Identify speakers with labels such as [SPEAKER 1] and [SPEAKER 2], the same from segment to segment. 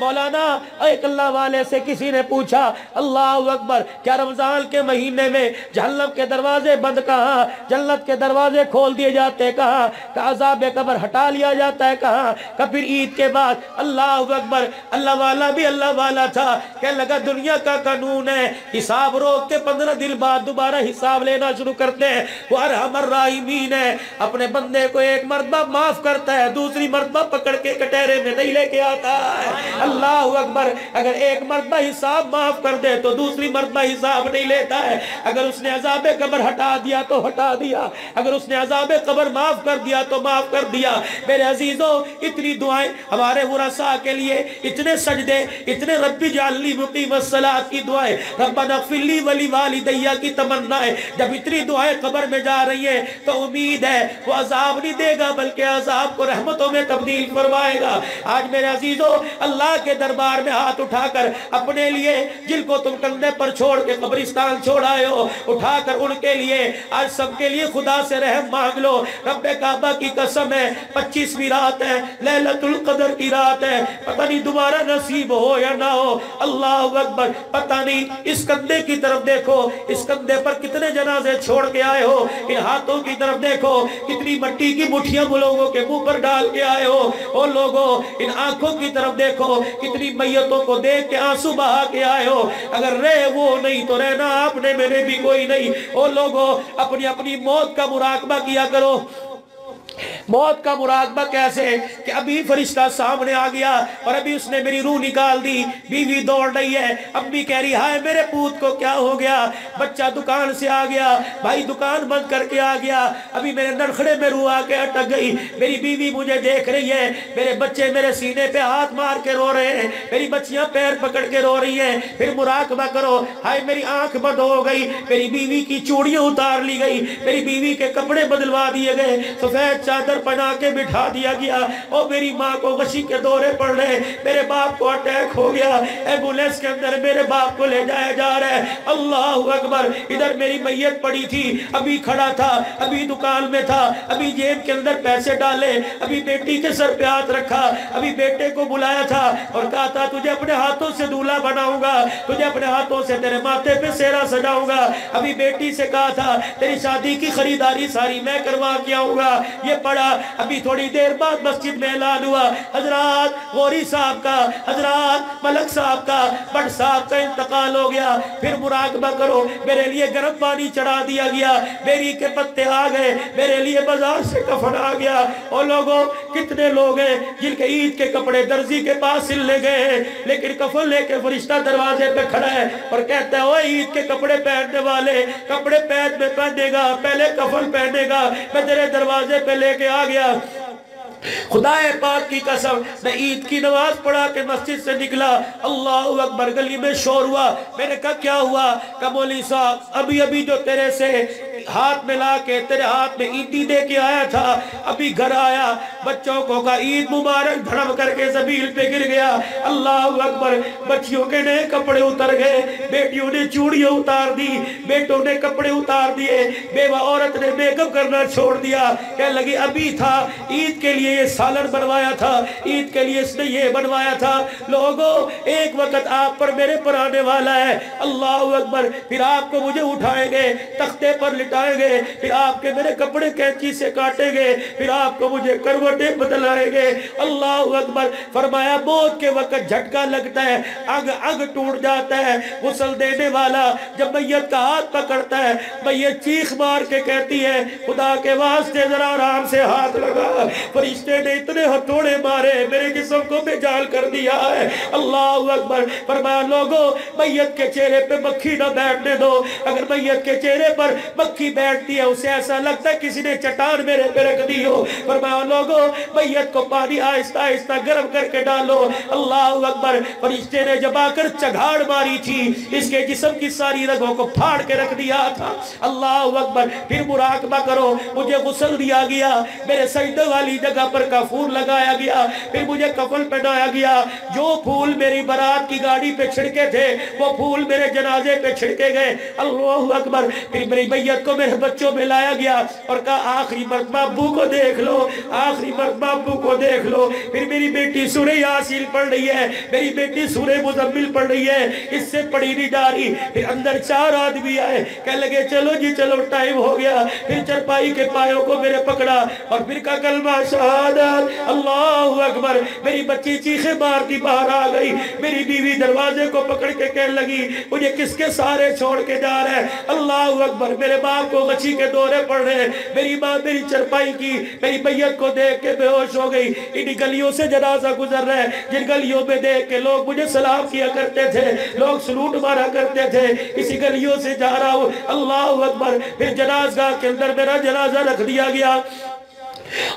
[SPEAKER 1] मौलाना अल्लाह वाले से किसी ने पूछा, अल्लाह अकबर, क्या रमज़ान के महीने में जहन्नम के दरवाजे बंद कहा? जन्नत के दरवाजे खोल दिए जाते कहा? अजाब कबर हटा लिया जाता है कहा? कभी ईद के बाद, अल्लाह अकबर, अल्लाह वाला भी अल्लाह वाला था। कह लगा, दुनिया का कानून है, हिसाब रोक के पंद्रह दिन बाद दोबारा हिसाब लेना शुरू करते हैं। वो हमर राहीमीन है। अपने बंदे को एक मरतबा माफ़ करता है, दूसरी मरतबा पकड़ के कटहरे में नहीं लेके आता है। अल्लाह अकबर, अगर एक मरतबा हिसाब माफ़ कर दे तो दूसरी मरतबा हिसाब नहीं लेता है। अगर उसने अजाब कबर हटा दिया तो हटा दिया। अगर उसने अजाब कबर माफ़ कर दिया तो माफ़ कर दिया। मेरे अजीजों, इतनी दुआएँ हमारे मुरसा के लिए, इतने सजदे, इतने रब्बी जाली मुकी वसलात की दुआएँ। रब्बा फिल्ली वली वाली दैया की तमन्नाएँ। जब इतनी दुआएँ कबर में जा रही है तो उम्मीद है वो अजाब नहीं देगा, बल्कि अजाब को रहमतों में तब्दील करवाएगा आज मेरे अजीजों, अल्लाह अल्लाह के दरबार में हाथ उठाकर अपने लिए जिनको तुम कंधे पर छोड़ के कब्रिस्तान छोड़ आए हो, उठाकर उनके लिए, आज सबके लिए खुदा से रहम मांग लो। रब्बे काबा की कसम है, पच्चीसवीं रात है, लैलतुल कदर की रात है। पता नहीं दोबारा नसीब हो या ना हो, अल्लाह अकबर। पता नहीं, इस कंधे की तरफ़ देखो, इस कंधे पर कितने जनाजे छोड़ के आए हो। इन हाथों की तरफ़ देखो, कितनी मट्टी की मुठियाँ लोगों के मुँह पर डाल के आए हो। ओ लोगों, इन आँखों की तरफ़ देखो कितनी मैयतों को देख के आँसू बहा के आए हो अगर रहे वो नहीं तो रहना आपने, मेरे भी कोई नहीं। ओ लोगो अपनी अपनी मौत का मुराकबा किया करो। मौत का मुरादबा कैसे कि अभी फरिश्ता सामने आ गया और अभी उसने मेरी रूह निकाल दी, बीवी दौड़ रही है। अम्मी कह रही, हाय मेरे पूत को क्या हो गया? बच्चा दुकान से आ गया, भाई दुकान बंद करके आ गया। अभी मेरे नरखड़े में रूह आके अटक गई। मेरी बीवी मुझे देख रही है। मेरे बच्चे मेरे सीने पे हाथ मार के रो रहे हैं। मेरी बच्चियाँ पैर पकड़ के रो रही है। फिर मुराकबा करो, हाय मेरी आँख बंद हो गई। मेरी बीवी की चूड़ियाँ उतार ली गई। मेरी बीवी के कपड़े बदलवा दिए गए। सफ़ेद चादर बना के बिठा दिया गया। और मेरी माँ को गशी के दौरे पड़ रहे मेरे बाप को अटैक हो गया। एंबुलेंस के अंदर मेरे बाप को ले जाया जा रहा है। अल्लाह अकबर। इधर मेरी मैयत पड़ी थी। अभी खड़ा था। अभी दुकान में था। अभी जेब के अंदर पैसे डाले। अभी बेटी के सर पे हाथ रखा। अभी बेटे को बुलाया था और कहा था, तुझे अपने हाथों से दूल्हा बनाऊँगा। तुझे अपने हाथों से तेरे माथे पे सेरा सजाऊँगा। अभी बेटी से कहा था, तेरी शादी की खरीदारी सारी मैं करवा के आऊँगा। ये ये पढ़ा अभी थोड़ी देर बाद मस्जिद में ऐलान हुआ। हजरात गौरी साहब का, हजरात मलक साहब का, बट साहब का इंतकाल हो गया। फिर मुराकबा करो, मेरे लिए गर्म पानी चढ़ा दिया गया। मेरी के पत्ते आ गए, मेरे लिए बाज़ार से कफन आ गया। और लोगों, कितने लोग हैं जिनके ईद के कपड़े दर्जी के पास सिलने गए हैं, लेकिन कफन लेके फरिश्ता दरवाजे पे खड़ा है और कहता है ओ ईद के कपड़े पहनने वाले, कपड़े पैद में पहनेगा, पहले कफन पहनेगा, मैं तेरे दरवाजे पे लेके आ गया। खुदा पाक की कसम, मैं ईद की नमाज़ पढ़ा के मस्जिद से निकला। अल्लाह अकबर, गली में शोर हुआ। मैंने कहा, क्या हुआ? कमोली साहब, अभी अभी जो तेरे से हाथ मिला के तेरे हाथ में ईदी दे के आया था, अभी घर आया। बच्चों को कहा, ईद मुबारक, धड़म करके ज़मीन पे गिर गया। अल्लाह अकबर, बच्चियों के नए कपड़े उतर गए। बेटियों ने चूड़ियाँ उतार दी, बेटों ने कपड़े उतार दिए। बेवा औरत ने मेकअप करना छोड़ दिया। कह लगी, अभी था, ईद के लिए ये सालन बनवाया था, ईद के लिए इसने ये बनवाया था, लोगों, एक वक्त आप पर मेरे पर आने वाला है। अल्लाह अकबर, फिर आपको मुझे उठाएँगे, तख्ते पर लिटाएँगे, फिर आपके मेरे कपड़े कैंची से काटेंगे, फिर आपको मुझे करवटे बदलाएँगे अल्लाह अकबर, फरमाया, मौत के वक्त झटका लगता है, अग अग टूट जाता है, गुसल देने वाला जब मैयत का हाथ पकड़ता है, मैयत चीख मार के कहती है, खुदा के वास्ते जरा आराम से हाथ लगा, फरिश्ते फरिश्ते ने इतने हथौड़े मारे, मेरे जिसम को बेजाल कर दिया है। अल्लाह अकबर, फरमाया, लोगो, मैयत के चेहरे पे मक्खी ना बैठने दो। अगर मैयत के चेहरे पर मक्खी बैठती है, उसे ऐसा लगता है किसी ने चट्टान मेरे पे रख दी हो। फरमाया, लोगों, मैयत को पानी आहिस्ता आहिस्ता गर्म करके डालो। अल्लाह अकबर, फरिश्ते ने जब आकर चघाड़ मारी थी, इसके जिसम की सारी रगों को फाड़ के रख दिया था। अल्लाह अकबर, फिर मुराकबा करो, मुझे गुसल दिया गया। मेरे सजदे वाली जगह पर काफूर लगाया गया, फिर मुझे कफल पहनाया गया। जो फूल मेरी बारात की गाड़ी पे छिड़के थे, वो फूल मेरे जनाजे पे छिड़के गए। अल्लाह अकबर। फिर मेरी मैयत को मेरे बच्चों में लाया गया और कहा, आखिरी मरतबा अबू को देख लो, आखिरी मरतबा अबू को देख लो। फिर मेरी बेटी सूर्य यासीन पढ़ रही है, मेरी बेटी सूर्य मुजम्मिल पढ़ रही है। इससे पढ़ी नहीं जा रही। फिर अंदर चार आदमी आए, कह लगे, चलो जी, चलो, टाइम हो गया। फिर चरपाई के पायों को मेरे पकड़ा और फिर का कलमा शहादत अल्लाह अकबर। मेरी बच्ची चीखे मारती बाहर आ गई। मेरी बीवी दरवाजे को पकड़ के कहने लगी, मुझे किसके सारे छोड़ के जा रहे हैं? अल्लाह अकबर, मेरे बाप को मच्छी के दौरे पड़ रहे मेरी माँ मेरी चरपाई की, मेरी मैयत को देख के बेहोश हो गई। इन गलियों से जनाजा गुजर रहा जिन गलियों में देख के लोग मुझे सलाम किया करते थे, लोग सलूट मारा करते थे, इसी गलियों से जा रहा हूँ। अल्लाह अकबर, फिर जनाजगा के अंदर मेरा जनाजा रख दिया गया।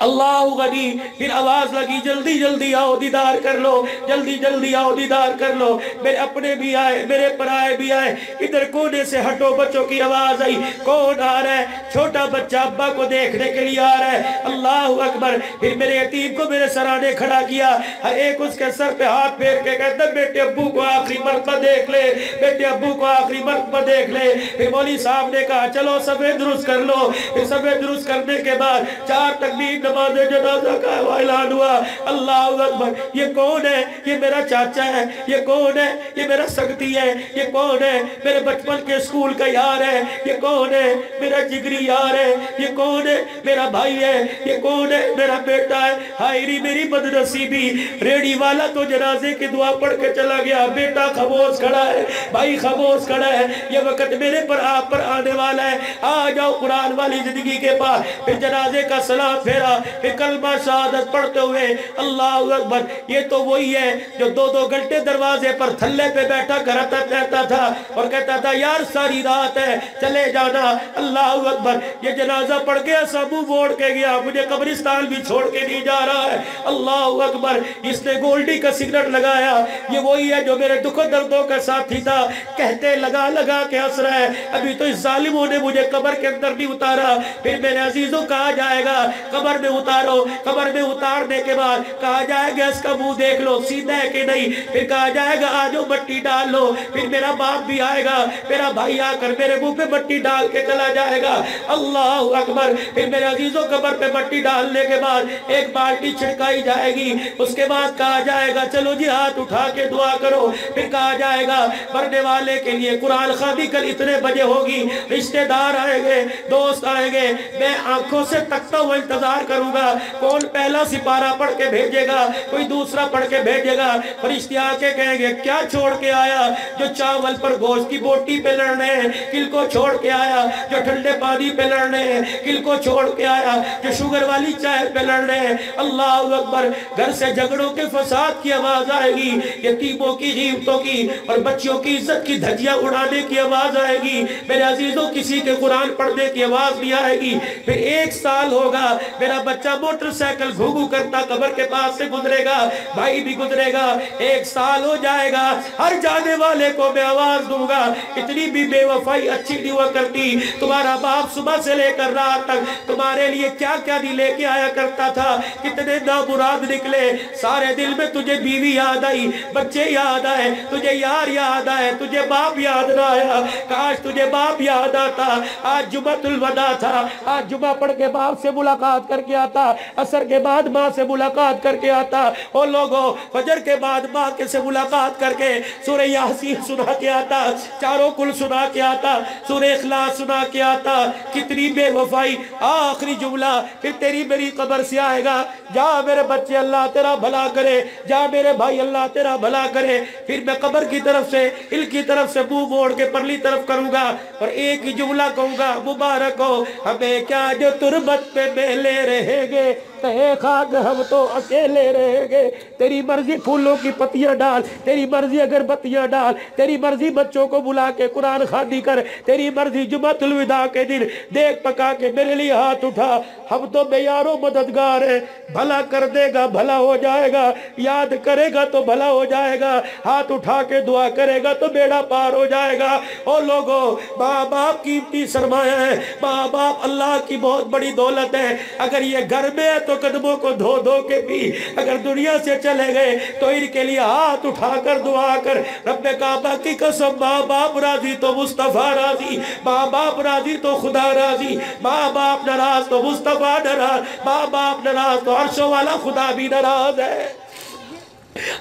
[SPEAKER 1] अल्लाह गनी, फिर आवाज़ लगी, जल्दी जल्दी आओ, दीदार कर लो, जल्दी जल्दी आओ, दीदार कर लो। मेरे अपने भी आए, मेरे पराए भी आए, इधर कोने से हटो, बच्चों की आवाज़ आई, कौन आ रहा है? छोटा बच्चा अब्बा को देखने के लिए आ रहा है। अल्लाह अकबर, फिर मेरे यतीम को मेरे सराने खड़ा किया। हर एक उसके सर पे हाथ फेर के कहते, बेटे अब्बू को आखिरी मरतबा देख ले, बेटे अब्बू को आखिरी मरतबा देख ले। फिर मौली साहब ने कहा, चलो, सफ़ेद दुरुस्त कर लो। फिर सफ़ेद दुरुस्त करने के बाद, चार तकबीर की नमाज़ जनाजा का ऐलान हुआ। अल्लाह अकबर, ये कौन है? ये मेरा चाचा है। ये कौन है? ये मेरा सख्ती है। ये कौन है? मेरे बचपन के स्कूल का यार है। ये कौन है? मेरा जिगरी यार है। ये कौन है? मेरा भाई है। ये कौन है? मेरा बेटा है। हायरी मेरी बदनसीबी। रेडी वाला तो जनाजे की दुआ पढ़ के चला गया। बेटा खमोश खड़ा है। भाई खमोश खड़ा है। ये वक्त मेरे पर आप पर आने वाला है। आ जाओ कुरान वाली ज़िंदगी के पास फिर जनाजे का सलाम, फिर फिर कलमा शहादत पढ़ते हुए अल्लाह अकबर, ये तो वही है जो दो दो घंटे दरवाजे पर थल्ले पे बैठा कराता रहता था और कहता था, यार, सारी रात है, चले जाना। अल्लाह अकबर, ये जनाजा पढ़ गया सबू बोड़ के गया, मुझे कब्रिस्तान भी छोड़ के नहीं जा रहा है। अल्लाह अकबर, इसने गोल्डी का सिगरेट लगाया, ये वही है जो मेरे दुख दर्दों का साथी था, कहते लगा लगा के हंस रहा है। अभी तो इस जालिमों ने मुझे कबर के अंदर भी उतारा, फिर मेरे अजीजों कहा जाएगा कब्र में उतारो, कबर में उतारने के बाद कहा जाएगा, इसका मुँह देख लो, सीधा है कि नहीं? फिर कहा जाएगा आज मट्टी डाल लो। फिर मेरा बाप भी आएगा, मेरा भाई आकर मेरे मुँह पे मट्टी डाल के चला जाएगा। अल्लाह अकबर। फिर मेरे अजीजों कबर पे मट्टी डालने के बाद एक बाल्टी छिड़काई जाएगी। उसके बाद कहा जाएगा, चलो जी, हाथ उठा के दुआ करो। फिर कहा जाएगा, मरने वाले के लिए कुरान खादी कल इतने बजे होगी। रिश्तेदार आएँगे, दोस्त आएँगे। मैं आँखों से तकता हुआ इंतज़ार इंतज़ार करूँगा। कौन पहला सिपारा पढ़ के भेजेगा, कोई दूसरा पढ़ के भेजेगा? फरिश्ते आके कहेंगे, क्या छोड़ के आया? जो चावल पर गोश्त की बोटी पे लड़ने, किल को छोड़ के आया? जो ठंडे पानी पे लड़ने, किल को छोड़ के आया? जो शुगर वाली चाय पे लड़ने। अल्लाह अकबर, घर से झगड़ों के फसाद की आवाज़ आएगी, यतीमों की कीमतों की और बच्चियों की इज़्ज़त की धजिया उड़ाने की आवाज़ आएगी। मेरे अजीजों, किसी के कुरान पढ़ने की आवाज़ भी आएगी। फिर एक साल होगा मेरा बच्चा मोटरसाइकिल घूघू करता कबर के पास से गुजरेगा, भाई भी गुजरेगा, एक साल हो जाएगा, हर जाने वाले को मैं आवाज़ दूँगा, इतनी भी बेवफाई अच्छी नहीं हुआ करती, तुम्हारा बाप सुबह से लेकर रात तक तुम्हारे लिए क्या क्या नहीं लेके आया करता था, कितने नामुराद निकले, सारे दिल में तुझे बीवी याद आई, बच्चे याद आए, तुझे यार याद आए, तुझे बाप याद ना आया, काश तुझे बाप याद आता, आज जुमतुल वदा था, आज जुमा पढ़ के बाप से मुलाकात कर करके आता, असर के बाद माँ से मुलाकात करके आता। ओ लोगो, फजर के बाद माँ के से मुलाकात करके सूर्य यासीन सुना के आता, चारों कुल सुना के आता सूर्य इखलास सुना के आता, कितनी बेवफाई, आखिरी जुमला, फिर तेरी मेरी कबर से आएगा। जा मेरे बच्चे, अल्लाह तेरा भला करे। जा मेरे भाई, अल्लाह तेरा भला करे। फिर मैं कबर की तरफ़ से, इल की तरफ़ से मुँह मोड़ के परली तरफ़ करूँगा और एक ही जुमला कहूँगा, मुबारक हो, हमें क्या जो तुरबत पे मेले? रहेंगे कहे खाक हम तो अकेले रहेंगे तेरी मर्ज़ी फूलों की पत्तियाँ डाल, तेरी मर्ज़ी अगरबत्तियाँ डाल, तेरी मर्ज़ी बच्चों को बुला के कुरान खादी कर, तेरी मर्ज़ी जुमतुलविदा के दिन देख पका के मेरे लिए हाथ उठा। हम तो बेयारो मददगार है। भला कर देगा, भला हो जाएगा। याद करेगा तो भला हो जाएगा। हाथ उठा के दुआ करेगा तो बेड़ा पार हो जाएगा। ओ लोगो माँ बाप कीमती सरमाया है। माँ बाप अल्लाह की बहुत बड़ी दौलत है। अगर ये घर में तो कदमों को धो धो के भी अगर दुनिया से चले गए तो इनके लिए हाथ उठाकर दुआ कर। रब काबा की कसम माँ बाप राज़ी तो मुस्तफ़ा राज़ी माँ बाप राज़ी तो खुदा राज़ी माँ बाप नाराज़ तो मुस्तफ़ा नाराज़ माँ बाप नाराज़ तो अर्शों वाला खुदा भी नाराज़ है।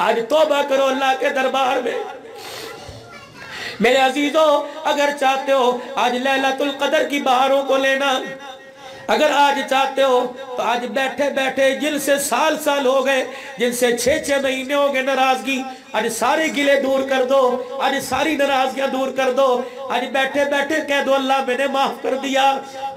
[SPEAKER 1] आज तोबा करो अल्लाह के दरबार में। मेरे अजीजों, अगर चाहते हो, आज लैलातुल कदर की बहारों को लेना। अगर आज चाहते हो तो आज बैठे बैठे जिनसे साल साल हो गए, जिनसे छह छह महीने हो गए नाराज़गी आज सारे गिले दूर कर दो, आज सारी नाराजगियाँ दूर कर दो। आज बैठे बैठे कह दो, अल्लाह मैंने माफ़ कर दिया।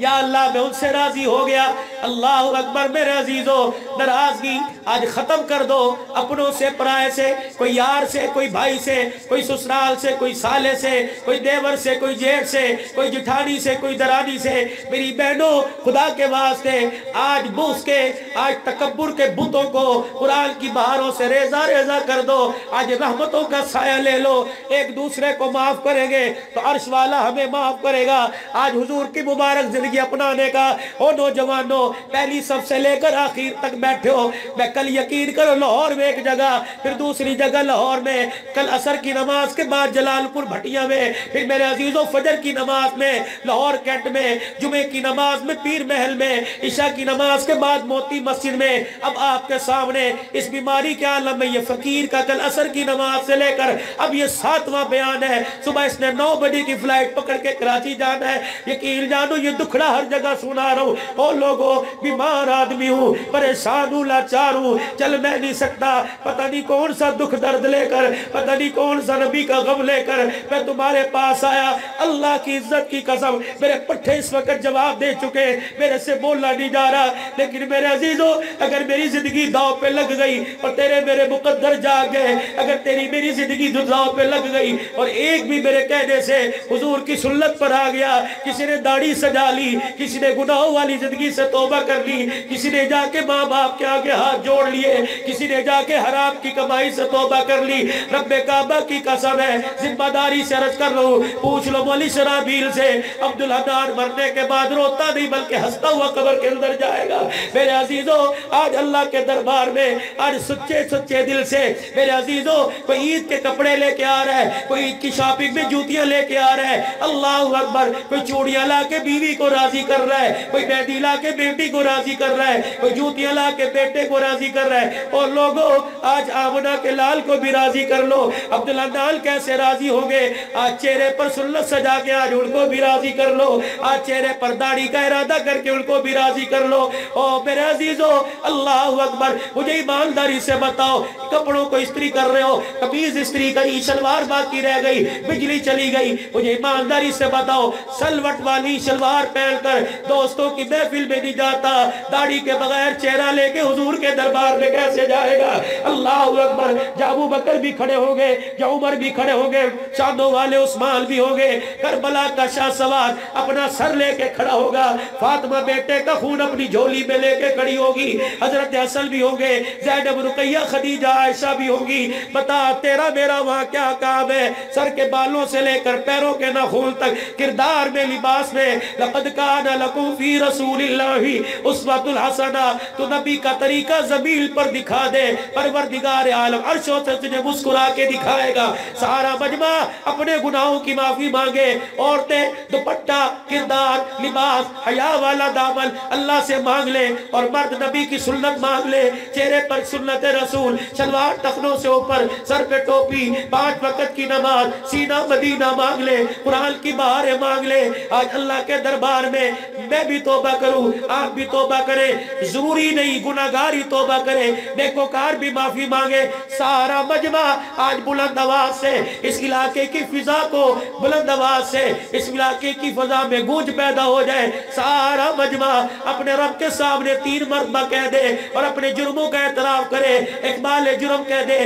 [SPEAKER 1] या अल्लाह, मैं उनसे राज़ी हो गया। अल्लाह अकबर, मेरे अजीजो, नाराज़गी आज खत्म कर दो। अपनों से, पराए से, कोई यार से, कोई भाई से, कोई ससुराल से, कोई साले से, कोई देवर से, कोई जेठ से, कोई जिठानी से, कोई दरानी से। मेरी बहनों, खुदा के वास्ते आज बुस के, आज तकबर के बुतों को कुरान की बहारों से रेजा रेजा कर दो। आज आज रहमतों का साया ले लो, एक दूसरे को माफ़ करेंगे तो अर्श वाला हमें माफ़ करेगा। आज हुजूर की मुबारक ज़िंदगी अपनाने का। ओ नौजवानों, पहली सबसे लेकर आखिर तक बैठे हो। मैं कल यकीन करो, लाहौर में एक जगह, फिर दूसरी जगह लाहौर में। कल असर की नमाज़ के बाद जलालपुर भटिया में, फिर मेरे अजीजों फजर की नमाज़ में, लाहौर कैंट में, जुमे की नमाज़ में, पीर महल में, ईशा की नमाज़ के बाद मोती मस्जिद में। अब आपके सामने इस बीमारी के आलम में ये फकीर का कल असर की नमाज़ से लेकर अब ये सातवां बयान है। सुबह इसने नौ बजे की फ़्लाइट पकड़ के कराची जाना है। यकीन जानो, ये दुखड़ा हर जगह सुना रहा हूँ। ओ लोगो, बीमार आदमी हूँ, परेशान हूँ, लाचार हूँ। चल मैं नहीं सकता। पता नहीं कौन सा दुख दर्द लेकर, पता नहीं कौन सा नबी का गम लेकर मैं तुम्हारे पास आया। अल्लाह की इज़्ज़त की कसम, मेरे पट्टे इस वक्त जवाब दे चुके। मेरे से बोलना नहीं जा रहा। लेकिन मेरे अजीजों, अगर मेरी ज़िंदगी दाव पे लग गई और तेरे मेरे मुकद्दर जाग गए अगर तेरी मेरी ज़िंदगी दुधाव पे लग गई और एक भी मेरे कहने से हुजूर की सुन्नत पर आ गया, किसी ने दाढ़ी सजा ली, किसी ने गुनाहों वाली ज़िंदगी से तोबा कर ली, किसी ने जाके माँ बाप के आगे हाथ जोड़ लिए, किसी ने जाके हराम की कमाई से तोबा कर ली, रब्बे काबा की कसम है, ज़िम्मेदारी से अर्ज़ कर लो, पूछ लो मोली शराबील से, अब्दुल हनान मरने के बाद रोता नहीं, बल्कि हंसता हुआ कबर के अंदर जाएगा। मेरे अजीजों, आज अल्लाह के दरबार में, आज सच्चे सच्चे दिल से, मेरे अजीजों दो कोई ईद के कपड़े लेके आ रहा है, कोई ईद की शॉपिंग में जूतियाँ लेके आ रहा है। अल्लाह अकबर, कोई चूड़ियाँ ला के बीवी को राज़ी कर रहा है, कोई मेहंदी ला के बेटी को राज़ी कर रहा है, कोई जूतियाँ ला के बेटे को राज़ी कर रहा है। और लोगो, आज आमना के लाल को भी राज़ी कर लो। अब्दुल्ला नाल कैसे राज़ी होंगे? आज चेहरे पर सुन्नत सजा के आज उनको भी राज़ी कर लो। आज चेहरे पर दाढ़ी का इरादा करके उनको भी राज़ी कर लो। ओ मेरे अजीजों, अल्लाह अकबर, मुझे ईमानदारी से बताओ, कपड़ों को स्त्री कर रहे हो? कमीज स्त्री करी, शलवार बाकी रह गई, बिजली चली गई। मुझे ईमानदारी से बताओ, सलवट वाली शलवार पहनकर दोस्तों की महफिल में नहीं जाता। दाढ़ी के बगैर चेहरा लेके हुजूर के दरबार में कैसे जाएगा? अल्लाह अकबर। जाबू बकर भी खड़े हो गए जा उमर भी खड़े हो गए चांदों वाले उस्मान भी हो गए करबला का शाह सवार अपना सर लेके खड़ा होगा। फातिमा बेटे का खून अपनी झोली में लेके खड़ी होगी। हज़रत हसन भी होंगे, जैनब रुकैया, खदीजा आयशा भी होगी। बता, तेरा मेरा वहाँ क्या काम है? सर के बालों से लेकर पैरों के नखून तक, किरदार में, लिबास में, लकद काना लकुम फ़ी रसूलिल्लाहि। उस्वतुल हसना तो नबी का तरीका ज़मीन पर दिखा दे, परवरदिगार आलम, अर्शों से तुझे मुस्कुरा के दिखाएगा। सारा मजमा अपने गुनाहों की माफ़ी मांगे। औरतें, दुपट्टा, किरदार, लिबास, हया वाला दामन, अल्लाह से मांग ले और मर्द नबी की सुन्नत मांग ले। चेहरे पर सुन्नत रसूल शलवार तखनों से ऊपर सर पे टोपी, पाँच वक्त की नमाज़, सीना मदीना मांग ले, कुरान की बहारें मांग ले। आज अल्लाह के दरबार में मैं भी तोबा करूँ, आप भी तोबा करें। ज़रूरी नहीं गुनागार ही तोबा करे। नेकोकार भी माफ़ी मांगे। सारा मजमा आज बुलंद आवाज़ से, इस इलाके की फिजा को बुलंद आवाज़ से, इस इलाके की फिजा में गूंज पैदा हो जाए। सारा मजमा अपने रब के सामने तीन मरतबा कह दे और अपने जुर्मों का एतराफ करे। इकबाल जुर्म कह दे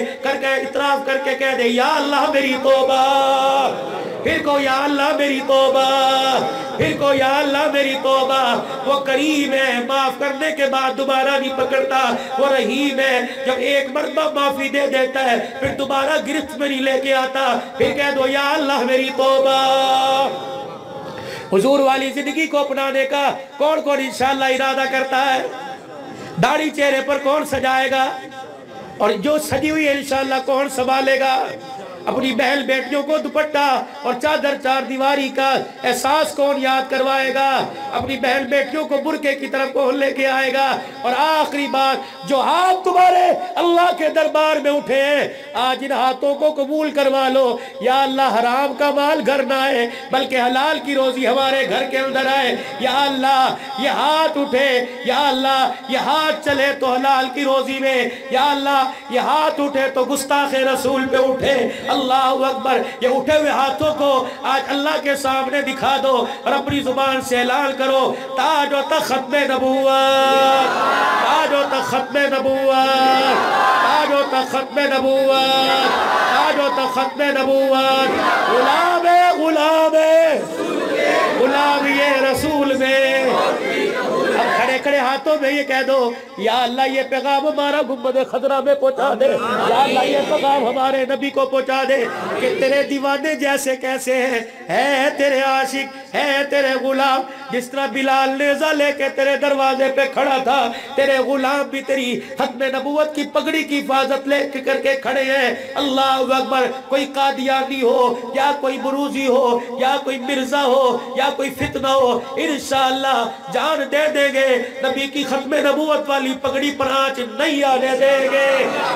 [SPEAKER 1] करके इतराफ करके कह दे, या अल्लाह मेरी तोबा। फिर को या अल्लाह मेरी तोबा। फिर को या अल्लाह मेरी तोबा। वो करीम है, माफ़ करने के बाद दोबारा नहीं पकड़ता। वो रहीम है, जब एक मरतबा माफ़ी दे देता है, फिर दोबारा गिरफ्त में नहीं लेके आता। फिर कह दो, या अल्लाह मेरी तोबा। हुजूर वाली ज़िंदगी को अपनाने का कौन कौन इंशाल्लाह इरादा करता है? दाढ़ी चेहरे पर कौन सजाएगा? और जो सजी हुई है इंशाल्लाह कौन संभालेगा? अपनी बहन बेटियों को दुपट्टा और चादर, चार दीवारी का एहसास कौन याद करवाएगा? अपनी बहन बेटियों को बुरके की तरफ़ कौन लेके आएगा। और आखिरी बात, जो हाथ तुम्हारे अल्लाह के दरबार में उठे हैं, आज इन हाथों को कबूल करवा लो। या अल्लाह हराम का माल घर ना आए, बल्कि हलाल की रोजी हमारे घर के अंदर आए। या अल्लाह, ये हाथ उठे, या अल्लाह, ये हाथ चले तो हलाल की रोजी में। या अल्लाह, ये हाथ उठे तो गुस्ताखे रसूल पे उठे। अल्लाह अकबर, ये उठे हुए हाथों को आज अल्लाह के सामने दिखा दो और अपनी ज़ुबान से ऐलान करो, ताजो तखत में नबूवत, ताजो तखत में नबूवत, ताजो तखत में नबूवत, ताजो तखत में नबूवत। गुलाम गुलाम गुलाम ये रसूल में। खड़े हाथों में ये कह दो, या अल्लाह, ये पैगाम हमारा गुंबद खतरा में पहुँचा दे। या अल्लाह, ये पैगाम हमारे नबी को पहुँचा दे कि तेरे दीवाने जैसे कैसे हैं, है तेरे आशिक है तेरे गुलाम। जिस तरह बिलाल नेजा लेके तेरे दरवाजे पे खड़ा था, तेरे गुलाम भी तेरी खत्म नबूवत की पगड़ी की हिफाजत ले करके खड़े हैं। अल्लाह अकबर, कोई कादियानी हो, या कोई बुरूजी हो, या कोई मिर्ज़ा हो, या कोई फितना हो। इंशाअल्लाह जान दे देंगे, नबी की खत्म नबूवत वाली पगड़ी पर आँच नहीं आने देंगे।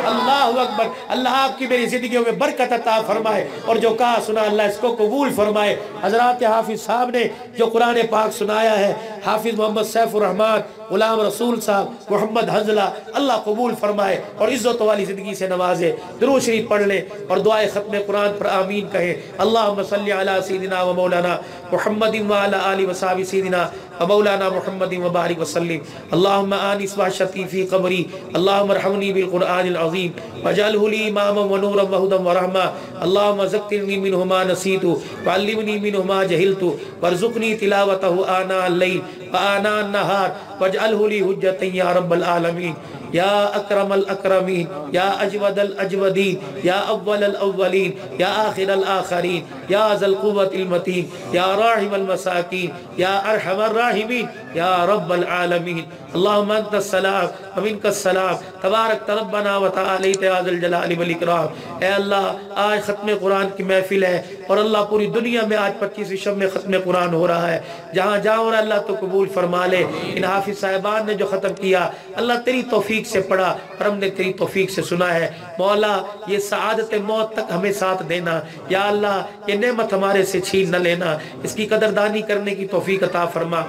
[SPEAKER 1] अल्लाह अकबर, अल्लाह आपकी मेरी ज़िंदगी में बरकत अता फरमाए। और जो कहा सुना, अल्लाह इसको कबूल फरमाए। हजरात हाफिज साहब ने जो कुरान पाक सुनाया है, हाफिज मोहम्मद सैफुररहमान, गुलाम रसूल साहब, मोहम्मद हंजला, अल्लाह कबूल फरमाए और इज़्ज़त वाली ज़िंदगी से नवाजे। दरू शरीफ पढ़ ले और दुआए ख़त्म कुरान पर आमीन कहें। अल्लाह सल्ला सीदना व मौलाना मोहम्मद आली वसाबी सीदना मौलाना मोहम्मद वबारिक वसलम अल्लाहुम्म आनिस व शतीफ़ी क़बरी, अल्लाहुम्म रहमनी बिल कुरानिल अज़ीम, वजअलहु ली इमामम व नूरम व हुदम व रहमा, अल्लाहुम्म ज़क्किरनी मिनहुमा नसीतु व अल्लिमनी मिनहुमा जहिलतु, वरज़ुक़नी तिलावतहु आना अल-लैल, व आना अन-नहार, वजअलहु ली हुज्जतन या रब्बल आलमीन। या अकरमल अकरमीन या अजवदल अजवदीन या अव्वल अव्वलीन या आखिर आखरीन या अजल क़ुव्वतिल मतीन या राहिमल मसाकीन या अरहमर राहिमीन या रब्बल आलमीन अल्लाहुम्मा अंतस सलाम व मिनकस सलाम, तबारक तरब्बना व तआला जलाल वल इकराम। ए अल्लाह, आज ख़त्म कुरान की महफिल है और अल्लाह पूरी दुनिया में आज 25 शब हो रहा है। जहाँ जहाँ और अल्लाह तो कबूल फरमा ले। इन हाफिज साहिबान ने जो ख़त्म किया, अल्लाह तेरी तोफ़ी से पढ़ा और हमने तेरी तोफीक से सुना है। मौला, ये सआदत मौत तक हमें साथ देना। या अल्लाह, ये नेमत हमारे से छीन न लेना। इसकी कदरदानी करने की तोफीक अता फरमा।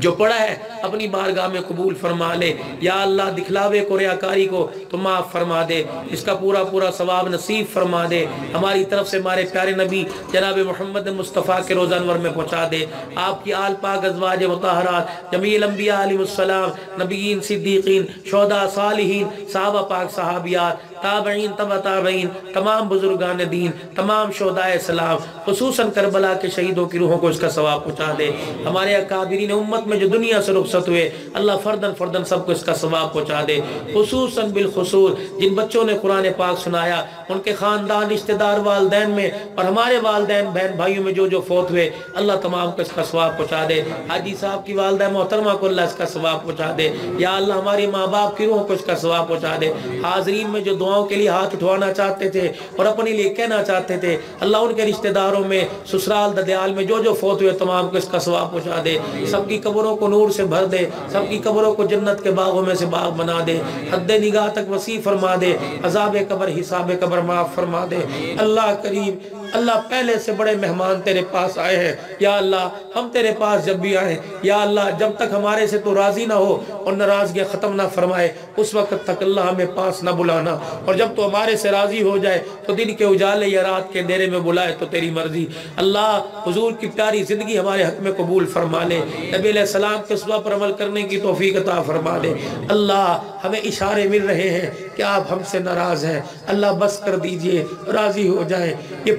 [SPEAKER 1] जो पढ़ा है, अपनी बारगाह में कबूल फरमा ले। या अल्लाह दिखलावे को रियाकारी को तो माफ़ फरमा दे। इसका पूरा पूरा सवाब नसीब फरमा दे। हमारी तरफ़ से हमारे प्यारे नबी जनाब मोहम्मद मुस्तफ़ा के रोज़ानवर में पहुँचा दे। आपकी आल पाक अजवाज मतहरात, जमील अम्बियासम नबीन सिद्दीकीन शोदा सालहीन, साहबा पाक साहबियात ताबीन तब ताबीन तमाम बुजुर्गान दीन, तमाम सलाम खसूस करबला के शहीदों की रूहों को इसका सवाब पहुँचा दे। हमारे अकाबरीन उम्मत में जो दुनिया से रुखसत हुए, अल्लाह फर्दन फर्दन सबको इसका सवाब पहुँचा दे। खसूस बिलखसूस जिन बच्चों ने कुरान पाक सुनाया, उनके ख़ानदान, रिश्तेदार, वालदेन में, और हमारे वालदेन बहन भाइयों में जो जो फोत हुए, अल्लाह तमाम को इसका स्वाब पहुँचा दे। हाजी साहब की वालदा मोहतरमा को अल्लाह इसका सवाब पहुँचा दे। या अल्लाह हमारे माँ बाप की रूहों को इसका स्वाब पहुँचा दे। हाजरीन में जो दुआओं के लिए हाथ उठवाना चाहते थे और अपने लिए कहना चाहते थे, अल्लाह उनके रिश्तेदारों में, ससुराल ददयाल में जो जो फोत हुए तमाम को इसका स्वाब पहुँचा दे। सबकी कबरों को नूर से भर दे, सबकी कबरों को जन्नत के बागों में से बाग बना दे हद निगाह तक वसी फरमा दे, अजाब कबर, हिसाब कबर माफ़ फरमा दे। अल्लाह करीम अल्लाह पहले से बड़े मेहमान तेरे पास आए हैं। या अल्लाह, हम तेरे पास जब भी आए, या अल्लाह, जब तक हमारे से तो राज़ी ना हो और नाराज़गी ख़त्म ना फरमाए, उस वक्त तक अल्लाह हमें पास ना बुलाना। और जब तो हमारे से राज़ी हो जाए तो दिन के उजाले या रात के अंधेरे में बुलाए तो तेरी मर्ज़ी। अल्लाह, हजूर की प्यारी ज़िंदगी हमारे हक में कबूल फरमा ले। नबी सलाम के सुबह पर अमल करने की तोफ़ी अता फरमा ले अल्लाह, हमें इशारे मिल रहे हैं कि आप हमसे नाराज़ हैं। अल्लाह बस कर दीजिए, राज़ी हो जाए। ये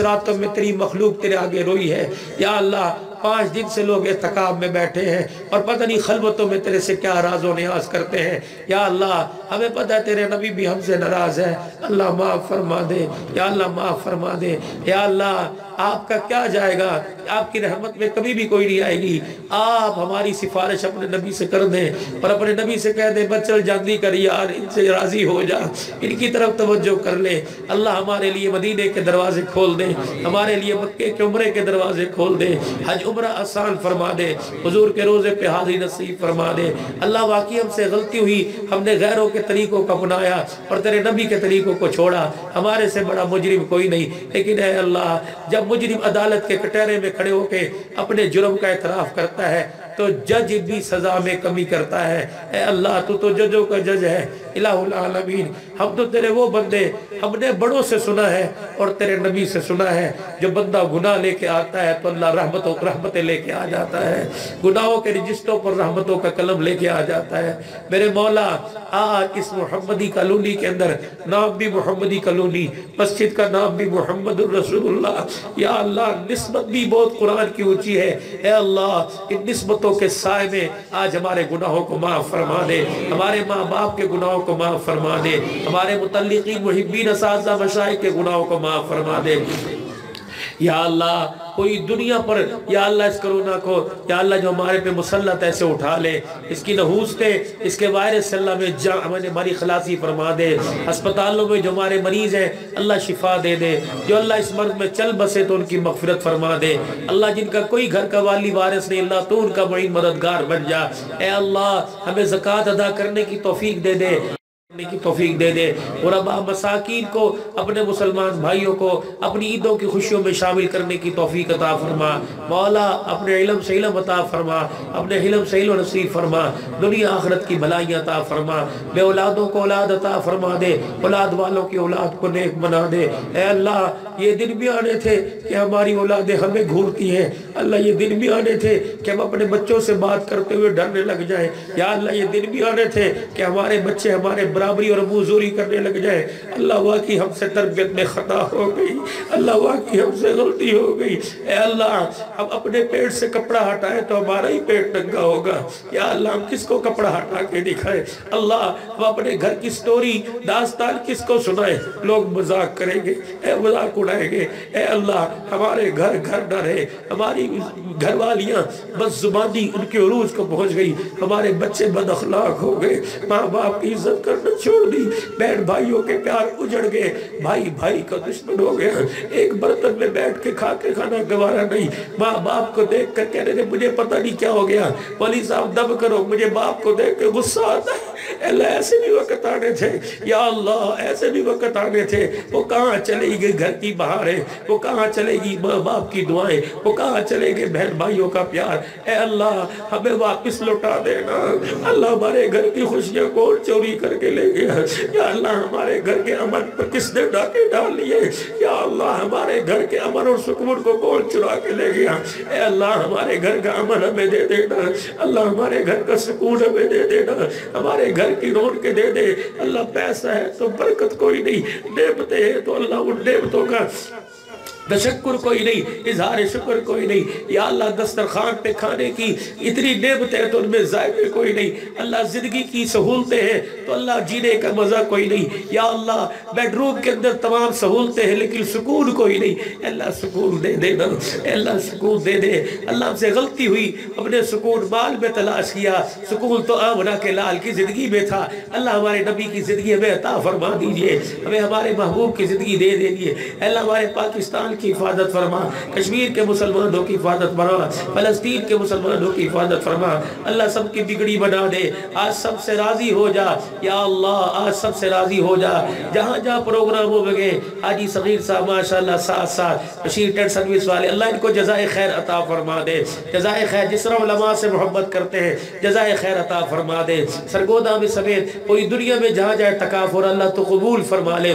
[SPEAKER 1] रातों में तेरी मखलूक तेरे आगे रोई है। या अल्लाह, पाँच दिन से लोग एहतकाब में बैठे हैं और पता नहीं खलबतों में तेरे से क्या राजो न्याज करते हैं। या अल्लाह, हमें पता है तेरे नबी भी हमसे नाराज़ है। अल्लाह माफ़ फरमा दे, या अल्लाह माफ़ फरमा दे। या अल्लाह आपका क्या जाएगा? आपकी रहमत में कभी भी कोई नहीं आएगी। आप हमारी सिफारिश अपने नबी से कर दें और अपने नबी से कह दें बचल जल्दी कर यार, इनसे राज़ी हो जा। इनकी तरफ़ तवज्जो कर ले। अल्लाह हमारे लिए मदीने के दरवाजे खोल दें। हमारे लिए मक्के के उम्र के दरवाजे खोल दें। हज उम्र आसान फरमा दे। हजूर के रोज़े पे हाजिर नसीब फरमा दे। अल्लाह वाकई हमसे गलती हुई। हमने गैरों के तरीकों को अपनाया और तेरे नबी के तरीकों को छोड़ा। हमारे से बड़ा मुजरिम कोई नहीं। लेकिन है अल्लाह, जब मुजरिम अदालत के कटहरे में खड़े होकर अपने जुर्म का एतराफ़ करता है। तो जज भी सजा में कमी करता है। ए अल्लाह, तू तो जजों का जज है। इलामीन हम तो तेरे वो बंदे हमने बड़ों से सुना है और तेरे नबी से सुना है। जो बंदा गुनाह लेके आता है तो अल्लाह रहमतों, रहमतें लेके आ जाता है। गुनाहों के रजिस्टरों पर रहमतों का कलम लेके आ जाता है। मेरे मौला, आज इस मोहम्मदी कॉलोनी के अंदर नाम भी मोहम्मदी कॉलोनी, मस्जिद का नाम भी मोहम्मद रसूलुल्लाह। या अल्लाह, नस्बत भी बहुत कुरान की ऊँची है। ए अल्लाह, इन नस्बतों के साय में आज हमारे गुनाहों को माफ़ फरमा दे हमारे माँ बाप के गुनाहों को माफ़ फरमा दे हमारे मुतलकी मुहिबीन मशाइ के गुनाहों को माफ़ फरमा दे या अल्लाह, कोई दुनिया पर, या अल्लाह इस कोरोना को, या अल्लाह जो हमारे पे मुसलत ऐसे उठा ले। इसकी नहूसते, इसके वायरस अल्लाह में जा, हमारे, हमारी खलासी फरमा दे। अस्पतालों में जो हमारे मरीज़ हैं, अल्लाह शिफा दे दे। जो अल्लाह इस मर्ज में चल बसे तो उनकी मफफरत फरमा दे। अल्लाह जिनका कोई घर का वाली वारिस नहीं, अल्लाह तो उनका बड़ी मददगार बन जा। ए अल्लाह, हमें ज़क़़त अदा करने की तोफ़ीक दे दे। की तोफीक दे दे। और अब मसाकिन को, अपने मुसलमान भाइयों को, अपनी ईदों की खुशियों में शामिल करने की तोफीक अता फरमा। मौला अपने इलम से इलम अता फरमा, अपने इलम से इलम नसीब फरमा। दुनिया आखरत की भलाइयाँ अता फरमा। बे औलादों को औलाद अता फरमा दे, औलाद वालों की औलाद को नेक बना दे। अल्लाह, ये दिन भी आने थे कि हमारी औलादें हमें घूरती हैं। अल्लाह, ये दिन भी आने थे कि हम अपने बच्चों से बात करते हुए डरने लग जाए। या अल्लाह, ये दिन भी आने थे कि हमारे बच्चे हमारे बराबरी और मुजूरी करने लग जाए। अल्लाह की हमसे तरबियत में ख़ता हो गई। अल्लाह वाह की हमसे गलती हो गई। अल्लाह हम अपने पेट से कपड़ा हटाए तो हमारा ही पेट नंगा होगा। या अल्लाह, हम किसको कपड़ा हटा के दिखाए? अल्लाह, हम अपने घर की स्टोरी दास्तान किसको सुनाए? लोग मज़ाक करेंगे, ए मज़ाक उड़ाएँगे। ए अल्लाह, हमारे घर घर न रहे। हमारी घर वालियाँ बस जुबानी उनके उरूज को पहुँच गई। हमारे बच्चे बद हो गए। माँ बाप की इज़्ज़त करना छोड़ दी। बहन भाइयों के प्यार उजड़ गए। भाई भाई का दुश्मन हो गया। एक बर्तन में बैठ के खा के खाना गवारा नहीं। माँ बाप को देख कर कह रहे थे, मुझे पता नहीं क्या हो गया। वली साहब दब करो। मुझे बाप को देख के गुस्सा आता है। अल्लाह ऐसे भी वक्त आने थे। या अल्लाह, ऐसे भी वक्त आने थे। वो कहाँ चलेगी घर की बाहर? है वो कहाँ चलेगी माँ बाप की दुआएँ? वो कहाँ चले गए बहन भाइयों का प्यार? ए अल्लाह, हमें वापस लौटा देना। अल्लाह हमारे घर की खुशियाँ कौन चोरी करके ले गया या अल्लाह हमारे घर के अमन पर किसने डाके डाल लिए। या अल्लाह हमारे घर के अमन और सुकून को कौन चुरा के ले गया। ए अल्लाह हमारे घर का अमन हमें दे देना। अल्लाह हमारे घर का सुकून हमें दे देना। हमारे घर की रोन के दे दे। अल्लाह पैसा है तो बरकत कोई नहीं। देवते हैं तो अल्लाह उन नेमतों का तशक्र कोई नहीं इजहार शुक्र कोई नहीं। या अल्लाह दस्तरखान पे खाने की इतनी नेमत है तो उनमें जायके कोई नहीं। अल्लाह ज़िंदगी की सहूलतें हैं तो अल्लाह जीने का मज़ा कोई नहीं। या अल्लाह बेडरूम के अंदर तमाम सहूलतें हैं लेकिन सुकून कोई नहीं। अल्लाह सुकून दे देना, अल्लाह सुकून दे दे। अल्लाह से गलती हुई अपने सुकून माल में तलाश किया। सुकून तो आमना के लाल की ज़िंदगी में था। अल्लाह हमारे नबी की ज़िंदगी हमें अता फरमा दीजिए, हमें हमारे महबूब की ज़िंदगी दे दीजिए। अल्लाह हमारे पाकिस्तान की हिफाजत फरमा। कश्मीर के मुसलमानों की हिफाजत फरमा। फलस्तीन के मुसलमानों की हिफाजत फरमा। अल्लाह सबकी बिगड़ी बना दे। आज सबसे राज़ी हो जा। या अल्लाह, आज सबसे राज़ी हो जा। जहाँ जहाँ प्रोग्राम हो गए। हाजी सगीर साहब माशा साथ साथ। बशीर टेट सर्विस वाले, अल्लाह इनको जजाय खैर अता फरमा दे। जजाय खैर, जिस तरह से मोहब्बत करते हैं जजाय खैर अता फरमा दे। सरगोदा में समेत पूरी दुनिया में जहाँ जाए तकाफ और अल्लाह तो कबूल फरमा ले।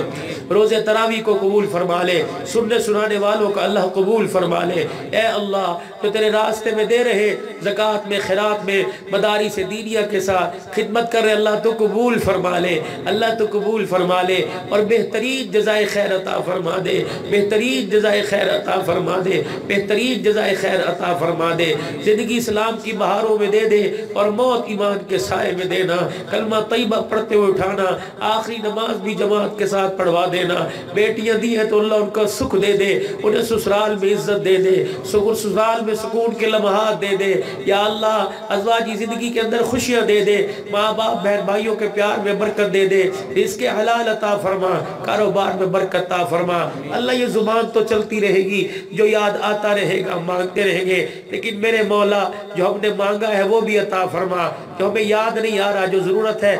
[SPEAKER 1] रोज़े तरावी को कबूल फरमा ले। सुनने सुनाने करने वालों का अल्लाह कबूल फरमा ले। ए अल्लाह तो तेरे रास्ते में दे रहे ज़क़़त में, खैरात में मदारी से दीनिया के साथ खिदमत कर रहे, अल्लाह तो कबूल फरमा ले। अल्लाह तो कबूल फरमा ले और बेहतरीन जजाय खैर अता फरमा दे। बेहतरीन जजाय खैर अता फरमा दे। बेहतरीन जजाय खैर अता फरमा दे। ज़िंदगी इस्लाम की बहारों में दे दे और मौत ईमान के साय में देना। कलमा तयबा पढ़ते हुए उठाना। आखिरी नमाज़ भी जमात के साथ पढ़वा देना। बेटियाँ दी है तो अल्लाह उनका सुख दे दे। उन्हें ससुराल में इज़्ज़त दे दे सुकुर ससुराल में सुकून के लम्हात दे दे। या अल्लाह, अजवाजी ज़िंदगी के अंदर खुशियाँ दे दे माँ बाप बहन भाइयों के प्यार में बरकत दे दे इसके हलाल अता फरमा, कारोबार में बरकत अता फरमा। अल्लाह ये ज़ुबान तो चलती रहेगी, जो याद आता रहेगा, मांगते रहेंगे। लेकिन मेरे मौला, जो हमने मांगा है वो भी अता फरमा। जो हमें याद नहीं आ रहा, जो ज़रूरत है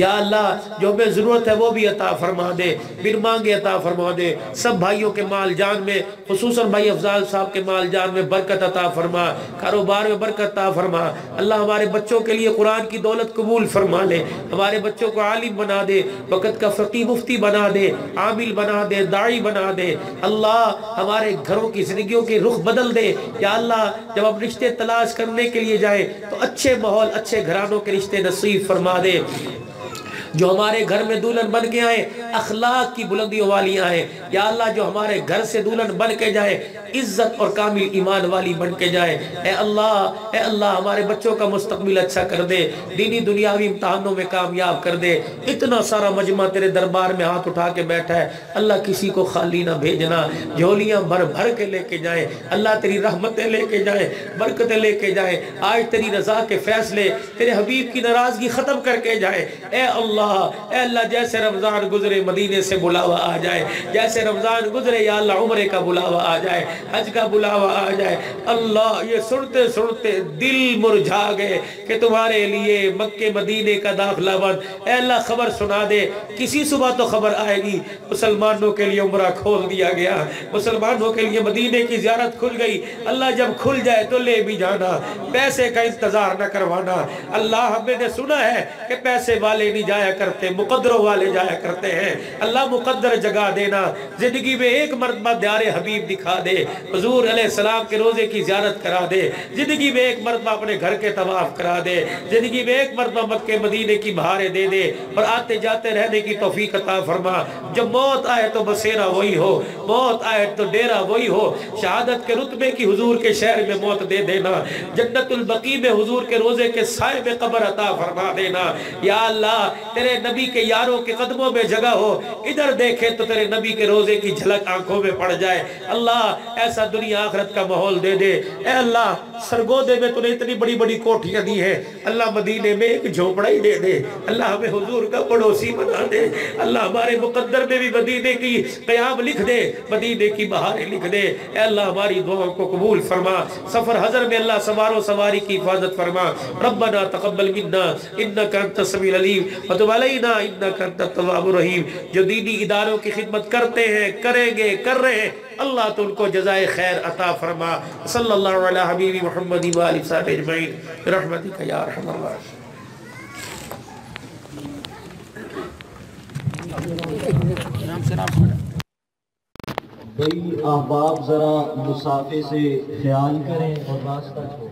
[SPEAKER 1] या अल्लाह, जो हमें ज़रूरत है वो भी अता फरमा दे, बिन मांगे अता फरमा दे। सब भाइयों के माल जान में खसूस भाई अफजाल साहब के माल जान में बरकत अता फरमा, कारोबार में बरकत अता फरमा। अल्लाह हमारे बच्चों के लिए कुरान की दौलत कबूल फरमा ले, हमारे बच्चों को आलिम बना दे, वक़्त का फ़की मुफ्ती बना दे, आमिल बना दे, दाई बना दे। अल्लाह हमारे घरों की ज़िंदगियों के रुख बदल दे। या अल्लाह, जब हम रिश्ते तलाश करने के लिए जाए तो अच्छे माहौल, अच्छे घरानों के रिश्ते नसीब फरमा दे। जो हमारे घर में दुल्हन बन के आए, अखलाक की बुलंदियों वाली आए, या अल्लाह जो हमारे घर से दुल्हन बन के जाए, इज़्ज़त और कामिल ईमान वाली बन के जाए। ए अल्लाह ए अल्लाह, हमारे बच्चों का मुस्तकबिल अच्छा कर दे, दीनी दुनियावी इम्तहानों में कामयाब कर दे। इतना सारा मजमा तेरे दरबार में हाथ उठा के बैठा है, अल्लाह किसी को खाली ना भेजना। झोलियाँ भर भर के लेके जाए, अल्लाह तेरी रहमतें लेके जाए, बरकतें लेके जाए। आज तेरी रजा के फैसले, तेरे हबीब की नाराज़गी खत्म करके जाए। ए अल्लाह ए अल्लाह, जैसे रमज़ान गुजरे, मदीने से बुलावा आ जाए, जैसे रमज़ान गुजरे, या अल्लाह, उम्र का बुलावा आ जाए, हज का बुलावा आ जाए, अल्लाह, ये सुनते सुनते दिल मुरझा गए कि तुम्हारे लिए मक्के, मदीने का दाखला बंद। अल्लाह, खबर सुना दे, किसी सुबह तो खबर आएगी, मुसलमानों के लिए उम्र खोल दिया गया, मुसलमानों के लिए मदीने की जियारत खुल गई, अल्लाह जब खुल जाए तो ले भी जाना, पैसे का इंतज़ार न करवाना। अल्लाह हमने सुना है कि पैसे वाले नहीं जाया करते मुकदरों वाले जाया करते हैं। अल्लाह मुकद्दर जगा देना, ज़िंदगी में एक मरतबा द्यारे हबीब दिखा दे, हजूर सलाम के रोज़े की जियारत करा दे, ज़िंदगी में एक मरतबा अपने घर के तवाफ करा दे, ज़िंदगी में एक मरतबा मक्के मदीने की बहारें दे दे, और आते जाते रहने की तोफीक अता फरमा। जब मौत आए तो बसेरा वही हो, मौत आए तो डेरा वही हो। शहादत के रुतबे की हजूर के शहर में मौत दे देना। जन्नतुल बकी में हुजूर के रोज़े के साय में कब्र अता फरमा देना। या अल्लाह तेरे नबी के यारों के कदमों में जगह हो, इधर देखे तो तेरे नबी के रोज़े की झलक आँखों में पड़ जाए। अल्लाह, ऐसा दुनिया आखरत का माहौल दे दे। अल्लाह, सरगोदे में तूने इतनी बड़ी बड़ी कोठियाँ दी है। अल्लाह, मदीने में एक झोपड़ा ही दे दे। अल्लाह, हमें हुजूर का पड़ोसी बना दे। अल्लाह, हमारे मुकद्दर में भी मदीने की कयाम लिख दे। मदीने की बहारें लिख दे। अल्लाह, हमारी दुआओं को कबूल फरमा। सफ़र हजर में अल्लाह सवारों सवारी की हिफाजत फरमा। रब्बना तकब्बल मिन्ना, इन्नका अंतस समीउल अलीम। व तुब अलैना इन्नका अंतत तव्वाबुर रहीम। जो दीनी इदारों की खिदमत करते हैं, करेंगे, कर रहे हैं। अल्लाह तो उनको जजाय खैर अता फरमा। सल्लल्लाहु अलैहि हबीबी मुहम्मद
[SPEAKER 2] भाई अहबाब ज़रा मुसाफे से ख्याल करें और रास्ता छोड़ें।